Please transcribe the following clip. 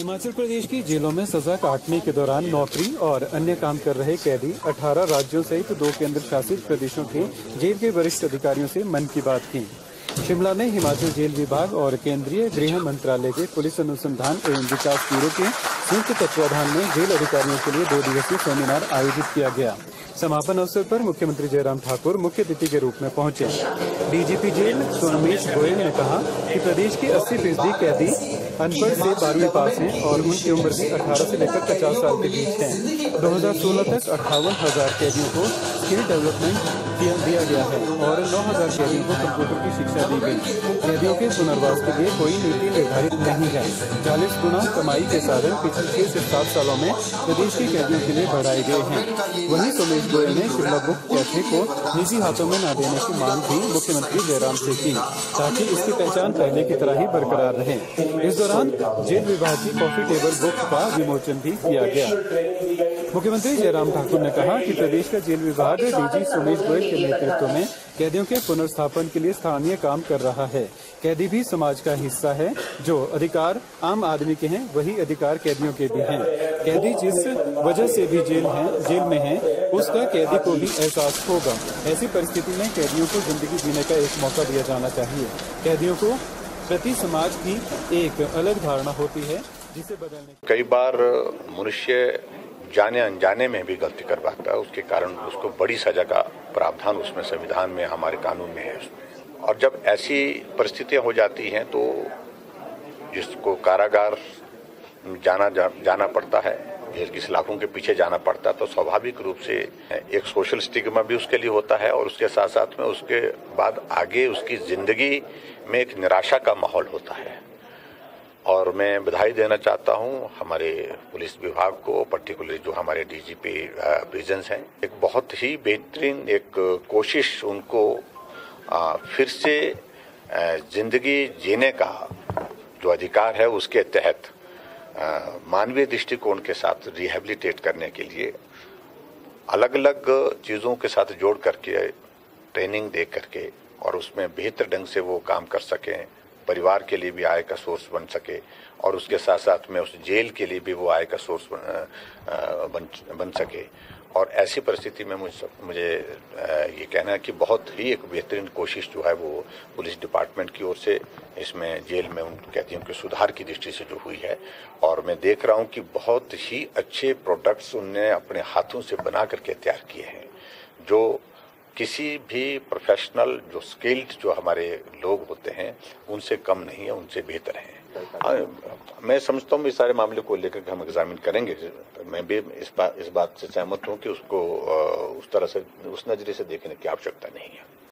हिमाचल प्रदेश की जेलों में सजा काटने के दौरान नौकरी और अन्य काम कर रहे कैदी 18 राज्यों सहित दो केंद्र शासित प्रदेशों के जेल के वरिष्ठ अधिकारियों से मन की बात की। शिमला में हिमाचल जेल विभाग और केंद्रीय गृह मंत्रालय के पुलिस अनुसंधान एवं विकास ब्यूरो के संयुक्त तत्वाधान में जेल अधिकारियों के लिए दो दिवसीय सेमिनार आयोजित किया गया। समापन अवसर पर मुख्यमंत्री जयराम ठाकुर मुख्य अतिथि के रूप में पहुँचे। डीजीपी जेल सोनमेश गोयल ने कहा कि प्रदेश के 80 फ़ीसदी कैदी अनपढ़ से बारहवीं पास हैं और उनकी उम्र भी 18 से लेकर 50 साल के बीच है। 2016 तक अट्ठावन हज़ार कैदियों को स्किल डेवलपमेंट दिया गया है और 9000 कैदियों को कंप्यूटर की शिक्षा दी गई। कैदियों के पुनर्वास के लिए कोई नीति निर्धारित नहीं है। चालीस गुना कमाई के साधन पिछले छह से सात सालों में प्रदेश के कैदियों के लिए बढ़ाए गए हैं। वहीं सोमेश गोयल ने शिमला बुक कैफ़े को निजी हाथों में न देने की मांग भी मुख्यमंत्री जयराम से की, ताकि इसकी पहचान पहले की तरह ही बरकरार रहे। इस दौरान जेल विभाग की कॉफ़ी टेबल बुक का विमोचन भी किया गया। मुख्यमंत्री जयराम ठाकुर ने कहा कि प्रदेश का जेल विभाग डीजी सुमेश गोयल के नेतृत्व में कैदियों के पुनर्स्थापन के लिए स्थानीय काम कर रहा है। कैदी भी समाज का हिस्सा है, जो अधिकार आम आदमी के हैं, वही अधिकार कैदियों के भी हैं। कैदी जिस वजह से भी जेल है, जेल में है, उसका कैदी को भी एहसास होगा। ऐसी परिस्थिति में कैदियों को ज़िंदगी जीने का एक मौका दिया जाना चाहिए। कैदियों को प्रति समाज की एक अलग धारणा होती है जिसे बदलने कई बार मनुष्य जाने अनजाने में भी गलती कर पाता है उसके कारण उसको बड़ी सजा का प्रावधान उसमें संविधान में हमारे कानून में है उसमें। और जब ऐसी परिस्थितियाँ हो जाती हैं तो जिसको कारागार जाना जा, जाना पड़ता है जेल की सलाखों के पीछे जाना पड़ता है तो स्वाभाविक रूप से एक सोशल स्टिग्मा भी उसके लिए होता है और उसके साथ साथ में उसके बाद आगे उसकी ज़िंदगी में एक निराशा का माहौल होता है। और मैं बधाई देना चाहता हूँ हमारे पुलिस विभाग को पर्टिकुलरली जो हमारे डीजीपी प्रिजेंस हैं। एक बहुत ही बेहतरीन एक कोशिश उनको फिर से ज़िंदगी जीने का जो अधिकार है उसके तहत मानवीय दृष्टिकोण के साथ रिहेबिलिटेट करने के लिए अलग अलग चीज़ों के साथ जोड़ करके ट्रेनिंग दे करके और उसमें बेहतर ढंग से वो काम कर सकें। परिवार के लिए भी आय का सोर्स बन सके और उसके साथ साथ में उस जेल के लिए भी वो आय का सोर्स बन, बन, बन सके। और ऐसी परिस्थिति में मुझे मुझे ये कहना है कि बहुत ही एक बेहतरीन कोशिश जो है वो पुलिस डिपार्टमेंट की ओर से इसमें जेल में उन कैदियों के सुधार की दृष्टि से जो हुई है। और मैं देख रहा हूँ कि बहुत ही अच्छे प्रोडक्ट्स उनने अपने हाथों से बना करके तैयार किए हैं जो किसी भी प्रोफेशनल जो स्किल्ड जो हमारे लोग होते हैं उनसे कम नहीं है उनसे बेहतर है। आ, मैं समझता हूँ इस सारे मामले को लेकर हम एग्जामिन करेंगे। मैं भी इस बात इस बात से सहमत हूँ कि उसको उस तरह से उस नज़रिए से देखने की आवश्यकता नहीं है।